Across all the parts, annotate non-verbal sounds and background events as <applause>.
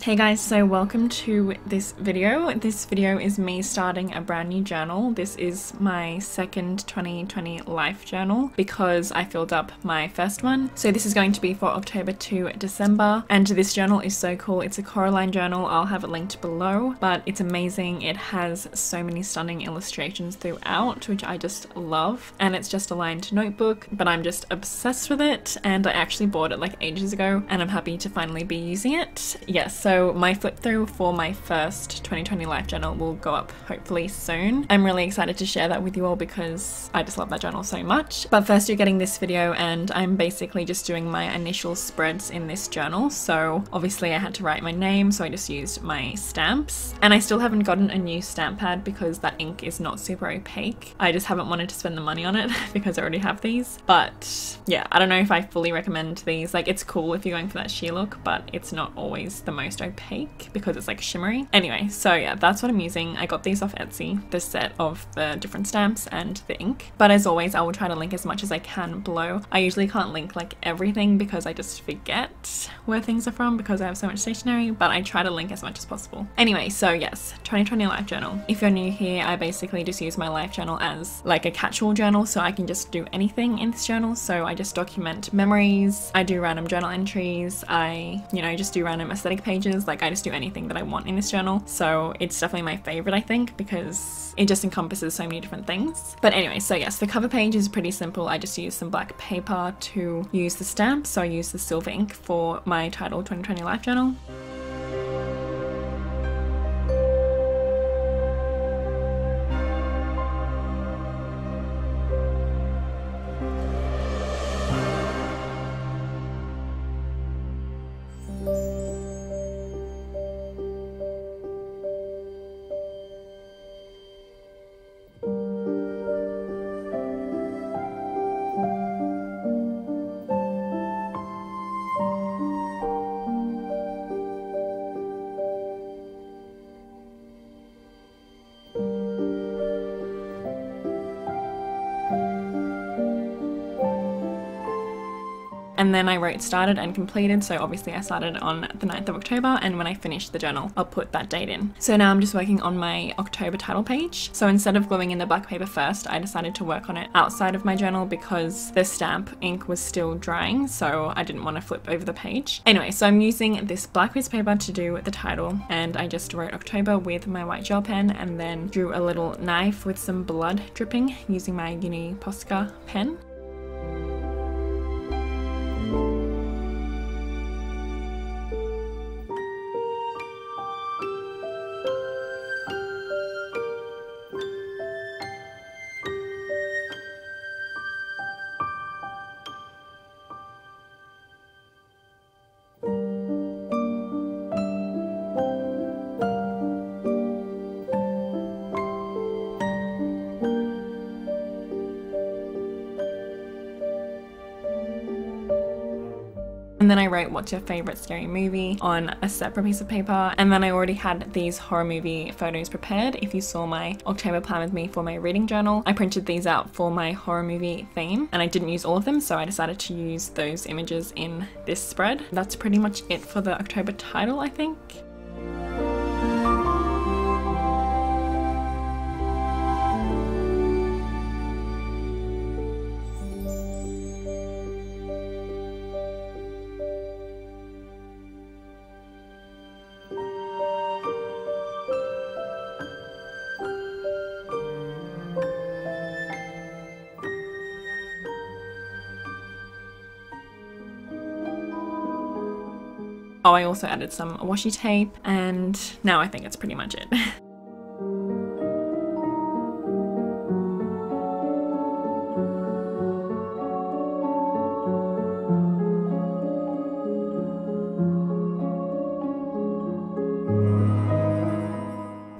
Hey guys, so welcome to this video. This video is me starting a brand new journal. This is my second 2020 life journal because I filled up my first one. So this is going to be for October to December and this journal is so cool. It's a Coraline journal. I'll have it linked below, but it's amazing. It has so many stunning illustrations throughout, which I just love. And it's just a lined notebook, but I'm just obsessed with it and I actually bought it like ages ago and I'm happy to finally be using it. Yes, so my flip through for my first 2020 life journal will go up hopefully soon. I'm really excited to share that with you all because I just love that journal so much. But first you're getting this video and I'm basically just doing my initial spreads in this journal. So obviously I had to write my name so I just used my stamps and I still haven't gotten a new stamp pad because that ink is not super opaque. I just haven't wanted to spend the money on it <laughs> because I already have these. But yeah, I don't know if I fully recommend these. Like it's cool if you're going for that sheer look, but it's not always the most opaque because it's like shimmery. Anyway, so yeah, that's what I'm using. I got these off Etsy, the set of the different stamps and the ink. But as always, I will try to link as much as I can below. I usually can't link like everything because I just forget where things are from because I have so much stationery, but I try to link as much as possible. Anyway, so yes, 2020 life journal. If you're new here, I basically just use my life journal as like a catch-all journal so I can just do anything in this journal. So I just document memories, I do random journal entries, I, you know, just do random aesthetic pages, like I just do anything that I want in this journal. So it's definitely my favorite, I think, because it just encompasses so many different things. But anyway, so yes, the cover page is pretty simple. I just use some black paper to use the stamp. So I use the silver ink for my title 2020 life journal. And then I wrote started and completed. So obviously I started on the 9th of October and when I finish the journal, I'll put that date in. So now I'm just working on my October title page. So instead of gluing in the black paper first, I decided to work on it outside of my journal because the stamp ink was still drying. So I didn't want to flip over the page. Anyway, so I'm using this black piece of paper to do the title and I just wrote October with my white gel pen and then drew a little knife with some blood dripping using my Uni Posca pen. And then I wrote what's your favorite scary movie on a separate piece of paper. And then I already had these horror movie photos prepared. If you saw my October plan with me for my reading journal, I printed these out for my horror movie theme and I didn't use all of them. So I decided to use those images in this spread. That's pretty much it for the October title, I think. Oh, I also added some washi tape and now I think it's pretty much it. <laughs>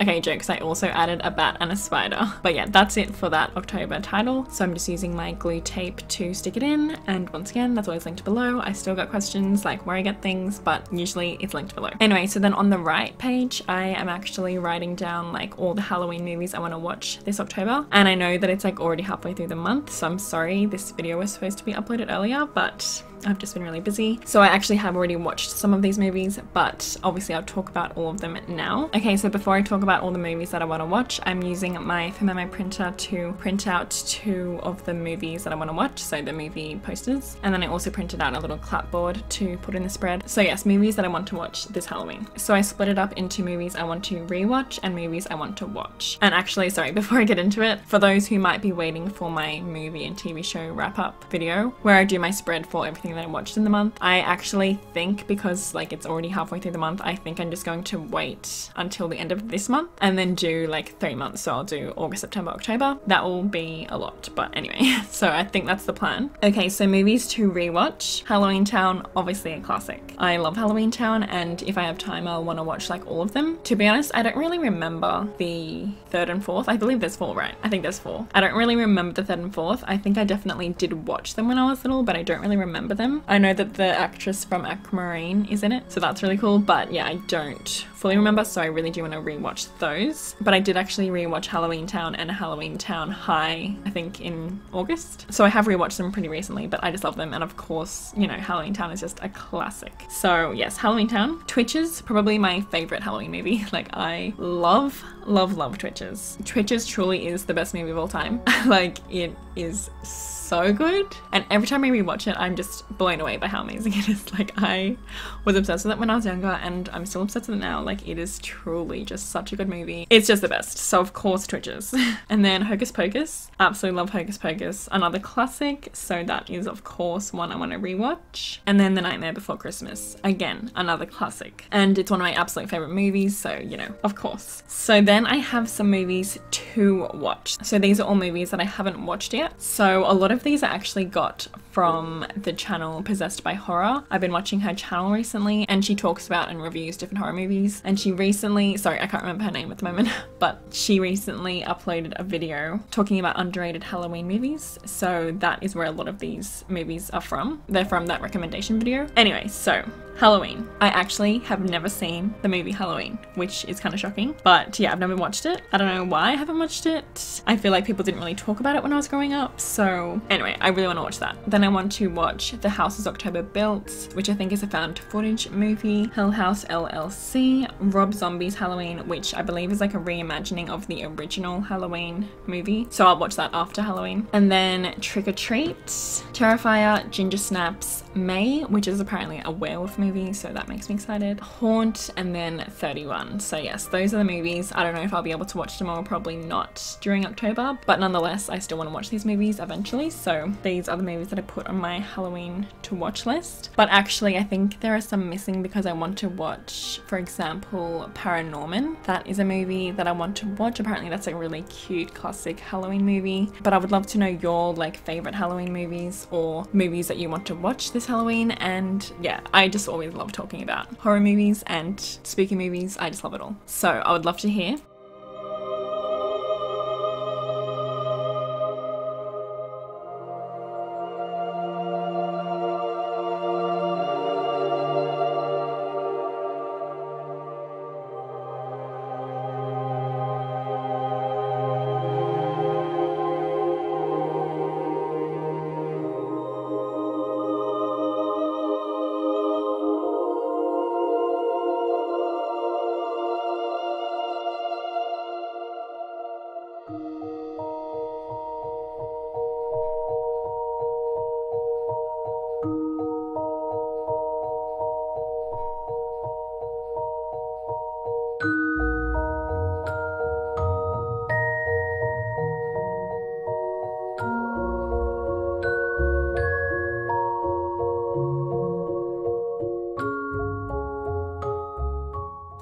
Okay, jokes, I also added a bat and a spider. But yeah, that's it for that October title. So I'm just using my glue tape to stick it in. And once again, that's always linked below. I still got questions like where I get things, but usually it's linked below. Anyway, so then on the right page, I am actually writing down like all the Halloween movies I want to watch this October. And I know that it's like already halfway through the month, so I'm sorry this video was supposed to be uploaded earlier, but I've just been really busy. So I actually have already watched some of these movies, but obviously I'll talk about all of them now. Okay, so before I talk about all the movies that I want to watch, I'm using my Phomemo printer to print out two of the movies that I want to watch, so the movie posters. And then I also printed out a little clapboard to put in the spread. So yes, movies that I want to watch this Halloween. So I split it up into movies I want to rewatch and movies I want to watch. And actually, sorry, <laughs> before I get into it, for those who might be waiting for my movie and TV show wrap up video, where I do my spread for everything that I watched in the month. I actually think because like it's already halfway through the month, I think I'm just going to wait until the end of this month and then do like three months. So I'll do August, September, October. That will be a lot, but anyway, <laughs> so I think that's the plan. Okay, so movies to rewatch. Halloween Town, obviously a classic. I love Halloween Town and if I have time, I'll want to watch like all of them. To be honest, I don't really remember the third and fourth. I believe there's four, right? I think there's four. I don't really remember the third and fourth. I think I definitely did watch them when I was little, but I don't really remember them. I know that the actress from Aquamarine is in it, so that's really cool. But yeah, I don't fully remember, so I really do want to rewatch those. But I did actually rewatch Halloween Town and Halloween Town High, I think in August. So I have rewatched them pretty recently, but I just love them. And of course, you know, Halloween Town is just a classic. So yes, Halloween Town. Twitches, probably my favorite Halloween movie. <laughs> Like I love, love, love Twitches. Twitches truly is the best movie of all time. <laughs> like it is so so good. And every time I rewatch it, I'm just blown away by how amazing <laughs> it is. Like I was obsessed with it when I was younger and I'm still obsessed with it now. Like it is truly just such a good movie. It's just the best. So of course Twitches. <laughs> and then Hocus Pocus. Absolutely love Hocus Pocus. Another classic. So that is of course one I want to rewatch. And then The Nightmare Before Christmas. Again, another classic. And it's one of my absolute favorite movies. So, you know, of course. So then I have some movies to watch. So these are all movies that I haven't watched yet. So a lot of of these I actually got from the channel Possessed by Horror. I've been watching her channel recently and she talks about and reviews different horror movies. And she recently, sorry, I can't remember her name at the moment, <laughs> but she recently uploaded a video talking about underrated Halloween movies. So that is where a lot of these movies are from. They're from that recommendation video. Anyway, so Halloween. I actually have never seen the movie Halloween, which is kind of shocking. But yeah, I've never watched it. I don't know why I haven't watched it. I feel like people didn't really talk about it when I was growing up. So anyway, I really want to watch that. Then I want to watch The Houses October Built, which I think is a found footage movie. Hell House LLC, Rob Zombie's Halloween, which I believe is like a reimagining of the original Halloween movie. So I'll watch that after Halloween. And then Trick or Treat, Terrifier, Ginger Snaps, May, which is apparently a werewolf movie movie, so that makes me excited. Haunt and then 31. So yes, those are the movies. I don't know if I'll be able to watch them all, probably not during October, but nonetheless, I still want to watch these movies eventually. So these are the movies that I put on my Halloween to watch list. But actually, I think there are some missing because I want to watch, for example, Paranorman. That is a movie that I want to watch. Apparently that's a really cute classic Halloween movie, but I would love to know your like favorite Halloween movies or movies that you want to watch this Halloween. And yeah, I just always love talking about horror movies and spooky movies. I just love it all. So I would love to hear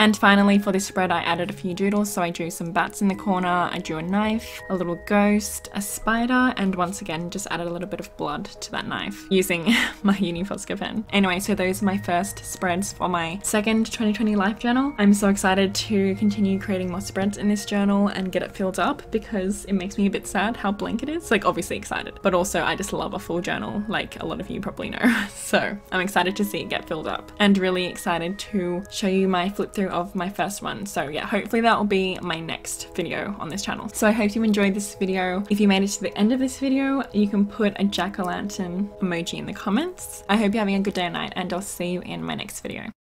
And finally for this spread I added a few doodles so I drew some bats in the corner, I drew a knife, a little ghost, a spider and once again just added a little bit of blood to that knife using <laughs> my uni Posca pen. Anyway so those are my first spreads for my second 2020 life journal. I'm so excited to continue creating more spreads in this journal and get it filled up because it makes me a bit sad how blank it is. Like obviously excited but also I just love a full journal like a lot of you probably know. <laughs> so I'm excited to see it get filled up and really excited to show you my flip through of my first one. So yeah, hopefully that will be my next video on this channel. So I hope you enjoyed this video. If you made it to the end of this video, you can put a jack-o'-lantern emoji in the comments. I hope you're having a good day or night and I'll see you in my next video.